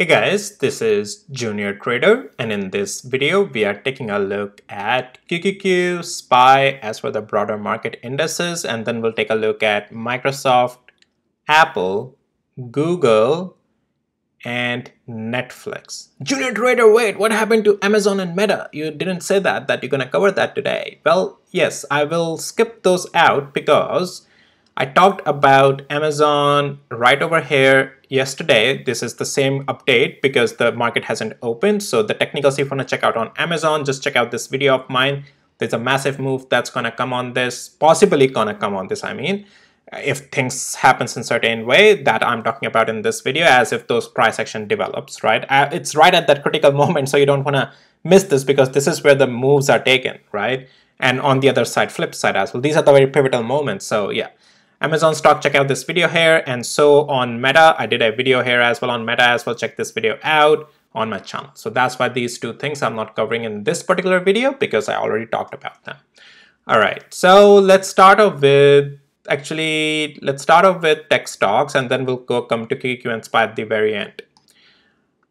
Hey guys, this is Junior Trader and in this video we are taking a look at QQQ, SPY as for the broader market indices and then we'll take a look at Microsoft, Apple, Google, and Netflix. Junior Trader, wait, what happened to Amazon and Meta? You didn't say that, that you're gonna cover that today. Well, yes, I will skip those out because I talked about Amazon right over here yesterday. This is the same update because the market hasn't opened. So the technicals if you want to check out on Amazon, just check out this video of mine. There's a massive move that's going to come on this, possibly going to come on this, I mean, if things happens in certain way that I'm talking about in this video as if those price action develops, right? Uh, it's right at that critical moment, so you don't want to miss this because this is where the moves are taken, right? And on the other side, flip side as well. These are the very pivotal moments. So yeah, Amazon stock, check out this video here. And so on Meta, I did a video here as well on Meta as well. Check this video out on my channel. So that's why these two things I'm not covering in this particular video because I already talked about them. All right, so let's start off with, actually, let's start off with tech stocks and then we'll go come to QQ and SPY at the very end.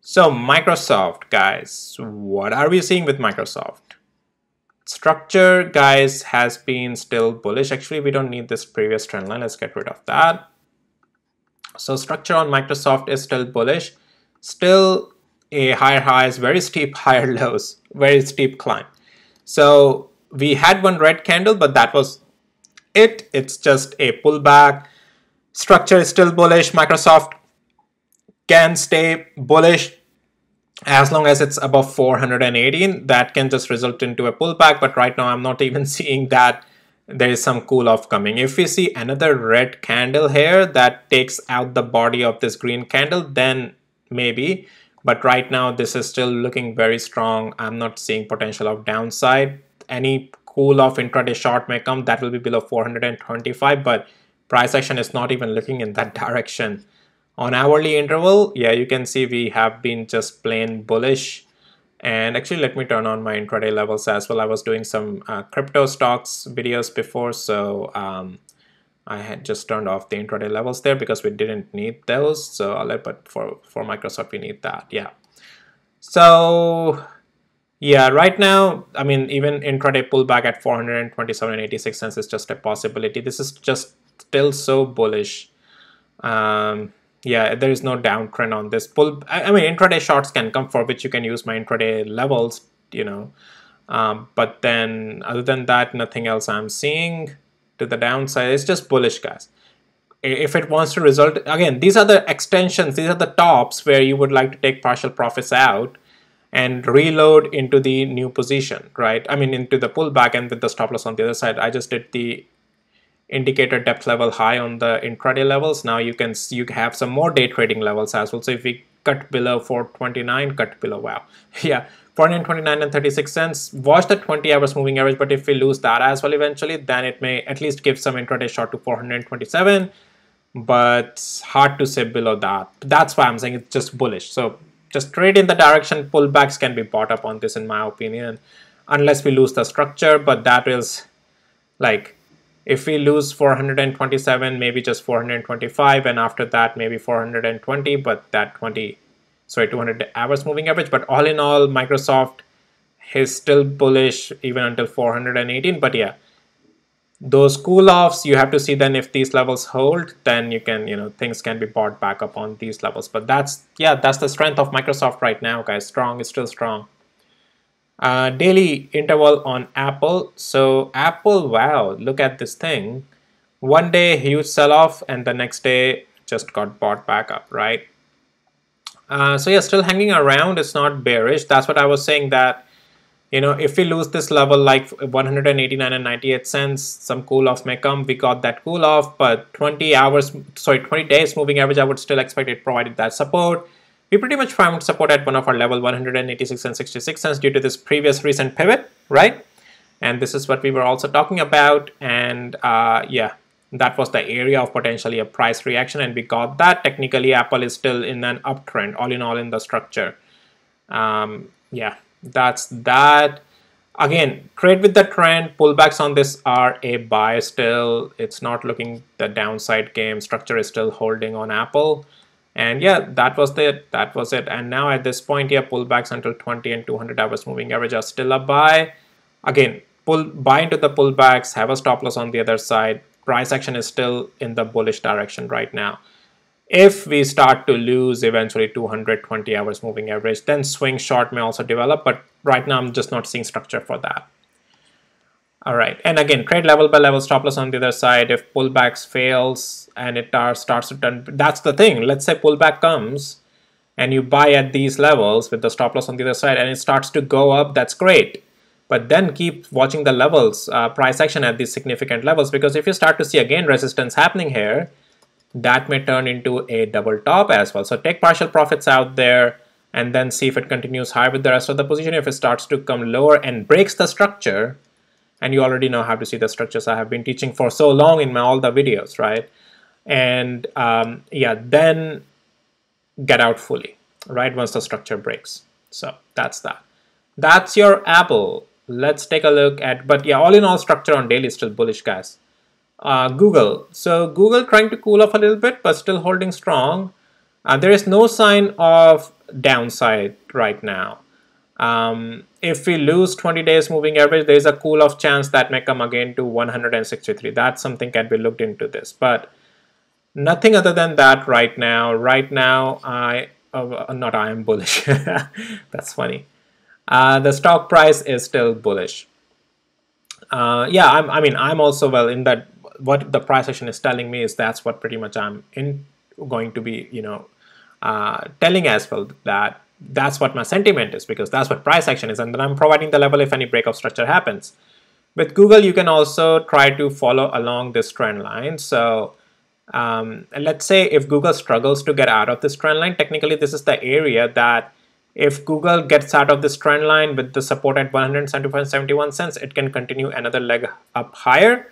So Microsoft, guys, what are we seeing with Microsoft? Structure, guys, has been still bullish. Actually, we don't need this previous trend line. Let's get rid of that. So structure on Microsoft is still bullish. Still a higher highs, very steep higher lows, very steep climb. So we had one red candle, but that was it. It's just a pullback. Structure is still bullish. Microsoft can stay bullish as long as it's above 418 that can just result into a pullback but right now i'm not even seeing that there is some cool off coming. If we see another red candle here that takes out the body of this green candle then maybe but right now this is still looking very strong. I'm not seeing potential of downside. Any cool off intraday short may come that will be below 425 but price action is not even looking in that direction on hourly interval, yeah, you can see we have been just plain bullish. And actually, let me turn on my intraday levels as well. I was doing some uh, crypto stocks videos before, so um, I had just turned off the intraday levels there because we didn't need those. So I'll let, but for, for Microsoft, we need that, yeah. So yeah, right now, I mean, even intraday pullback at 427 and 86 cents is just a possibility. This is just still so bullish. Um, yeah there is no downtrend on this. Pull I, mean intraday shorts can come for which you can use my intraday levels you know. Um, but then other than that nothing else I'm seeing to the downside. It's just bullish guys. If it wants to result again these are the extensions these are the tops where you would like to take partial profits out and reload into the new position right? I mean into the pullback and with the stop loss on the other side. I just did the indicator depth level high on the intraday levels. Now you can see you have some more day trading levels as well. So if we cut below 429 cut below wow. Yeah 429 and 36 cents. Watch the 20 hours moving average but if we lose that as well eventually then it may at least give some intraday short to 427 but hard to say below that. That's why i'm saying it's just bullish. So just trade in the direction pullbacks can be bought up on this in my opinion unless we lose the structure but that is like if we lose 427 maybe just 425 and after that maybe 420 but that 20 sorry 200 hours moving average. But all in all microsoft is still bullish even until 418 but yeah those cool offs you have to see then if these levels hold then you can you know things can be bought back up on these levels. But that's yeah that's the strength of microsoft right now guys. Strong is still strong uh, daily interval on Apple. So Apple, wow, look at this thing. One day huge sell-off and the next day just got bought back up, right? Uh, so yeah, still hanging around. It's not bearish. That's what I was saying that, you know, if we lose this level like 189 and 98 cents, some cool off may come. We got that cool off, but 20 hours, sorry, 20 days moving average, I would still expect it provided that support. We pretty much found support at one of our level 186 and 66 cents due to this previous recent pivot, right? And this is what we were also talking about. And uh, yeah, that was the area of potentially a price reaction and we got that. Technically, Apple is still in an uptrend, all in all in the structure. Um, yeah, that's that. Again, trade with the trend. Pullbacks on this are a buy still. It's not looking the downside game. Structure is still holding on Apple And yeah, that was it. That was it. And now at this point here, pullbacks until 20 and 200 hours moving average are still a buy. Again, pull buy into the pullbacks, have a stop loss on the other side. Price action is still in the bullish direction right now. If we start to lose eventually 220 hours moving average, then swing short may also develop. But right now, I'm just not seeing structure for that. All right, and again, trade level by level stop loss on the other side. If pullbacks fails and it starts to turn, that's the thing. Let's say pullback comes and you buy at these levels with the stop loss on the other side and it starts to go up, that's great. But then keep watching the levels, uh, price action at these significant levels because if you start to see again resistance happening here, that may turn into a double top as well. So take partial profits out there and then see if it continues high with the rest of the position. If it starts to come lower and breaks the structure, and you already know how to see the structures I have been teaching for so long in my all the videos, right? And um, yeah, then get out fully, right? Once the structure breaks. So that's that. That's your Apple. Let's take a look at, but yeah, all in all structure on daily is still bullish, guys. Uh, Google. So Google trying to cool off a little bit, but still holding strong. Uh, there is no sign of downside right now. Um, if we lose 20 days moving average, there is a cool off chance that may come again to 163. That's something can be looked into this, but nothing other than that right now. Right now, I uh, not I am bullish. That's funny. Uh, the stock price is still bullish. Uh, yeah, I'm, I mean, I'm also well in that. What the price action is telling me is that's what pretty much I'm in going to be, you know, uh, telling as well that that's what my sentiment is because that's what price action is and then I'm providing the level if any breakup structure happens. With Google, you can also try to follow along this trend line. So um, let's say if Google struggles to get out of this trend line, technically this is the area that if Google gets out of this trend line with the support at 175.71 cents, it can continue another leg up higher.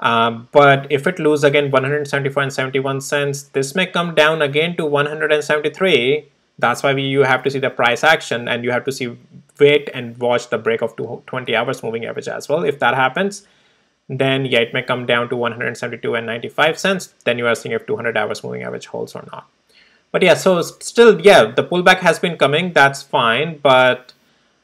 Um, but if it loses again 175.71 cents, this may come down again to 173 that's why we, you have to see the price action and you have to see wait and watch the break of 20 hours moving average as well. If that happens, then yeah, it may come down to 172 and 95 cents. Then you are seeing if 200 hours moving average holds or not. But yeah, so still, yeah, the pullback has been coming. That's fine, but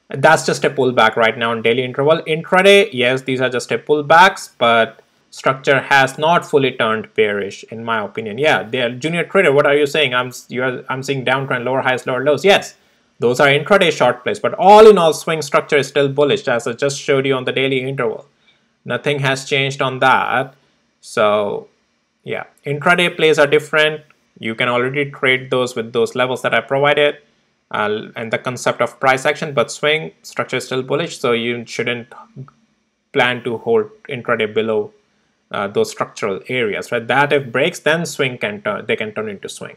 that's just a pullback right now on daily interval. Intraday, yes, these are just a pullbacks, but structure has not fully turned bearish in my opinion. Yeah the junior trader. What are you saying? I'm you are i'm seeing downtrend lower highs lower lows. Yes those are intraday short plays but all in all swing structure is still bullish as i just showed you on the daily interval. Nothing has changed on that. So yeah intraday plays are different. You can already trade those with those levels that i provided uh, and the concept of price action but swing structure is still bullish so you shouldn't plan to hold intraday below uh, those structural areas, right? That if breaks, then swing can turn, they can turn into swing.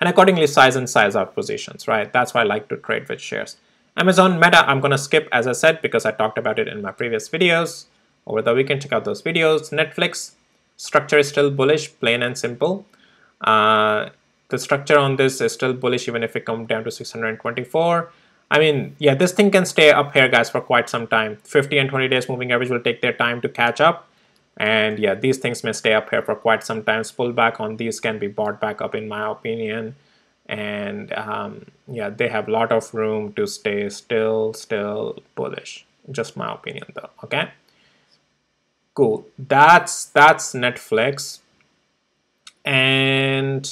And accordingly, size and size out positions, right? That's why I like to trade with shares. Amazon Meta, I'm to skip, as I said, because I talked about it in my previous videos. Over the weekend, check out those videos. Netflix, structure is still bullish, plain and simple. Uh, the structure on this is still bullish even if it comes down to 624. I mean, yeah, this thing can stay up here, guys, for quite some time. 50 and 20 days moving average will take their time to catch up. And yeah, these things may stay up here for quite some time. Pullback on these can be bought back up in my opinion. And um, yeah, they have a lot of room to stay still, still bullish. Just my opinion though, okay? Cool, that's, that's Netflix. And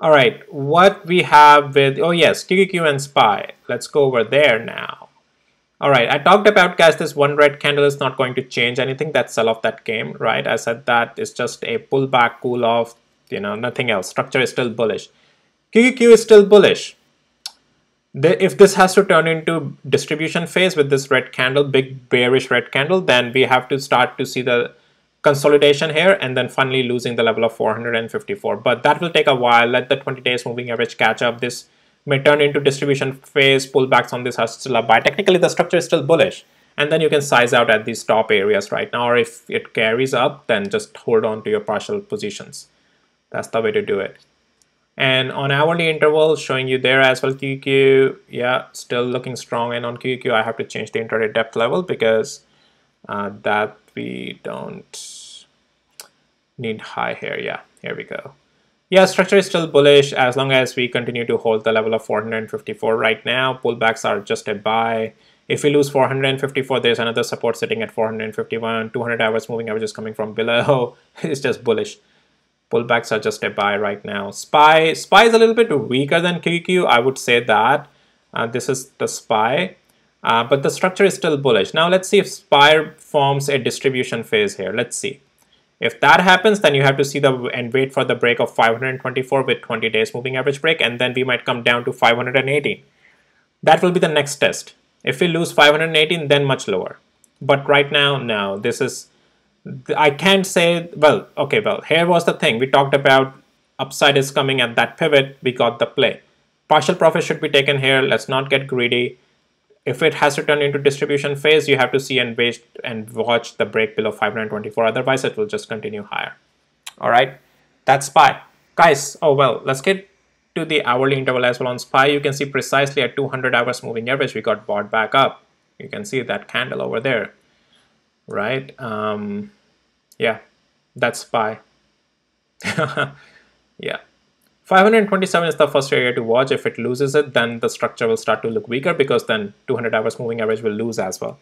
all right, what we have with, oh yes, QQQ and SPY. Let's go over there now. All right, I talked about guys, this one red candle is not going to change anything. That sell off that came, right? I said that it's just a pullback, cool off, you know, nothing else. Structure is still bullish. QQQ is still bullish. The, if this has to turn into distribution phase with this red candle, big bearish red candle, then we have to start to see the consolidation here and then finally losing the level of 454. But that will take a while. Let the 20 days moving average catch up. This may turn into distribution phase, pullbacks on this are still a buy. Technically, the structure is still bullish. And then you can size out at these top areas right now, or if it carries up, then just hold on to your partial positions. That's the way to do it. And on hourly interval, showing you there as well, QQ, yeah, still looking strong. And on QQ, I have to change the intraday depth level because uh, that we don't need high here. Yeah, here we go. Yeah, structure is still bullish as long as we continue to hold the level of 454 right now. Pullbacks are just a buy. If we lose 454, there's another support sitting at 451. 200 hours moving average is coming from below. it's just bullish. Pullbacks are just a buy right now. SPY, SPY is a little bit weaker than QQQ. I would say that. Uh, this is the SPY. Uh, but the structure is still bullish. Now let's see if SPY forms a distribution phase here. Let's see. If that happens, then you have to see the and wait for the break of 524 with 20 days moving average break, and then we might come down to 518. That will be the next test. If we lose 518, then much lower. But right now, no, this is, I can't say, well, okay, well, here was the thing. We talked about upside is coming at that pivot, we got the play. Partial profit should be taken here. Let's not get greedy. If it has to turn into distribution phase, you have to see and wait and watch the break below 524. Otherwise, it will just continue higher. All right, that's SPY. Guys, oh well, let's get to the hourly interval as well on SPY. You can see precisely at 200 hours moving average, we got bought back up. You can see that candle over there, right? Um, yeah, that's SPY. yeah. 527 is the first area to watch. If it loses it, then the structure will start to look weaker because then 200 hours moving average will lose as well.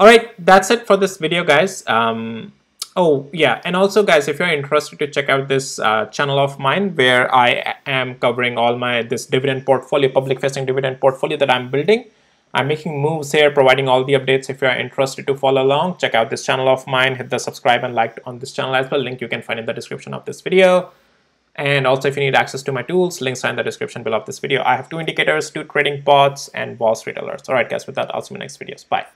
All right, that's it for this video, guys. Um, oh, yeah, and also, guys, if you're interested to check out this uh, channel of mine where I am covering all my this dividend portfolio, public-facing dividend portfolio that I'm building, I'm making moves here, providing all the updates. If you're interested to follow along, check out this channel of mine, hit the subscribe and like on this channel as well. Link you can find in the description of this video. And also if you need access to my tools, links are in the description below of this video. I have two indicators, two trading bots, and Wall Street alerts. All right, guys, with that, I'll see you in the next videos. Bye.